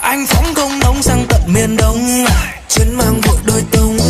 anh phóng công nóng sang tận miền đông chuyến mang bộ đôi tông.